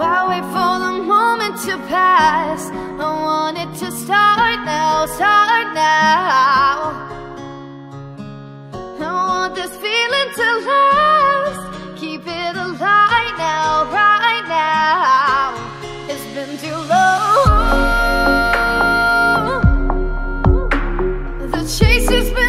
wait for the moment to pass. I want it to start now, start now. I want this feeling to last. Keep it alive now, right now. It's been too long. The chase has been.